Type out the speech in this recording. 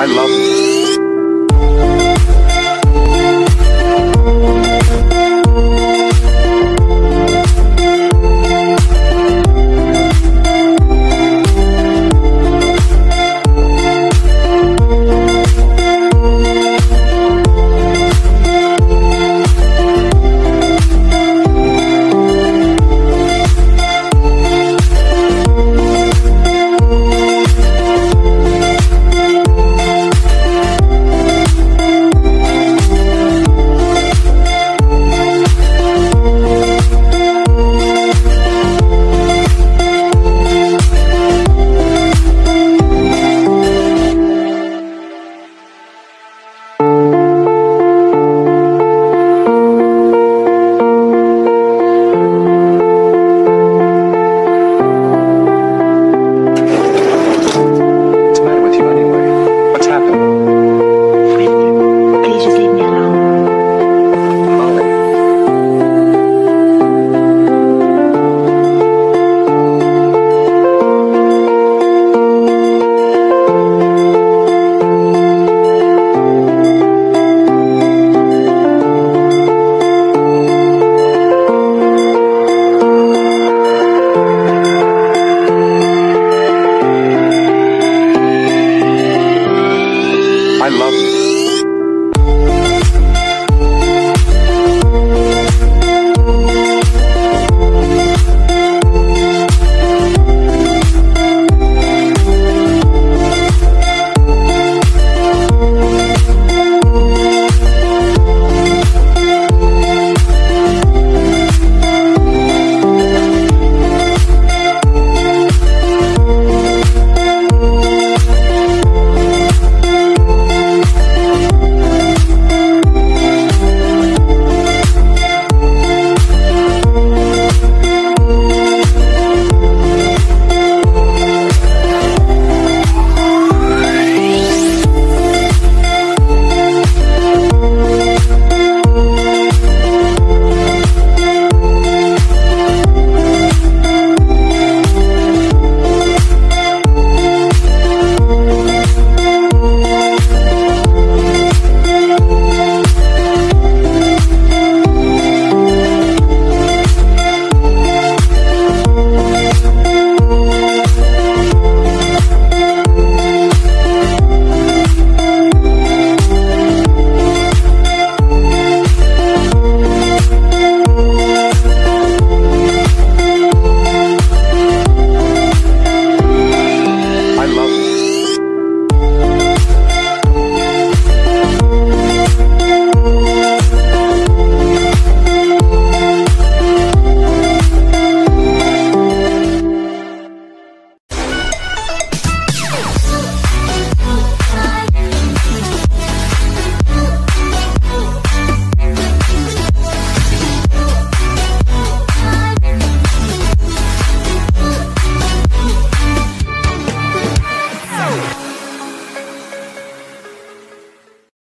I love you.